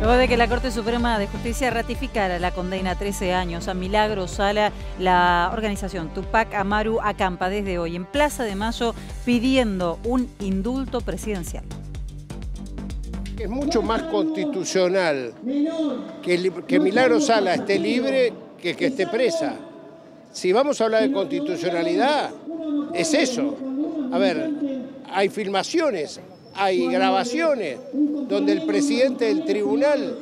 Luego de que la Corte Suprema de Justicia ratificara la condena a 13 años a Milagro Sala, la organización Tupac Amaru acampa desde hoy en Plaza de Mayo pidiendo un indulto presidencial. Es mucho más constitucional que, que Milagro Sala esté libre que que esté presa. Si vamos a hablar de constitucionalidad, es eso. A ver, hay filmaciones, hay grabaciones donde el presidente del tribunal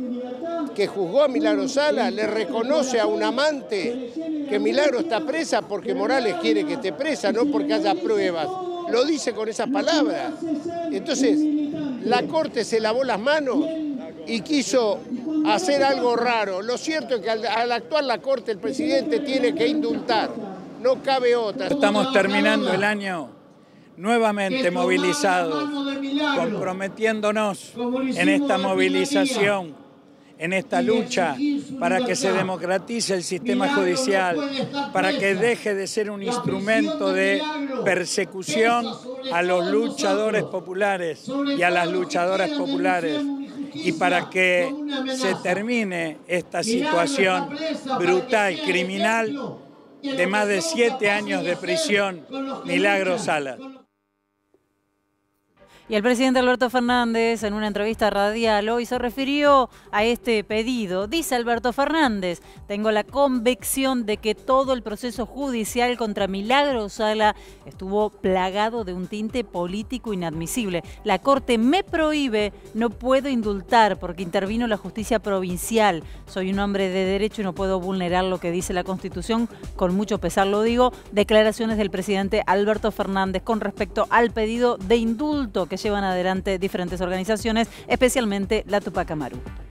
que juzgó a Milagro Sala le reconoce a un amante que Milagro está presa porque Morales quiere que esté presa, no porque haya pruebas. Lo dice con esas palabras. Entonces, la Corte se lavó las manos y quiso hacer algo raro. Lo cierto es que al, al actuar la Corte el presidente tiene que indultar. No cabe otra. Estamos terminando el año nuevamente movilizados, comprometiéndonos en esta movilización, en esta lucha para que se democratice el sistema judicial, para que deje de ser un instrumento de persecución a los luchadores populares y a las luchadoras populares y para que se termine esta situación brutal, criminal, de más de siete años de prisión, Milagro Salas. Y el presidente Alberto Fernández, en una entrevista radial hoy, se refirió a este pedido. Dice Alberto Fernández, tengo la convicción de que todo el proceso judicial contra Milagro Sala estuvo plagado de un tinte político inadmisible. La Corte me prohíbe, no puedo indultar porque intervino la justicia provincial. Soy un hombre de derecho y no puedo vulnerar lo que dice la Constitución. Con mucho pesar lo digo. Declaraciones del presidente Alberto Fernández con respecto al pedido de indulto que llevan adelante diferentes organizaciones, especialmente la Tupac Amaru.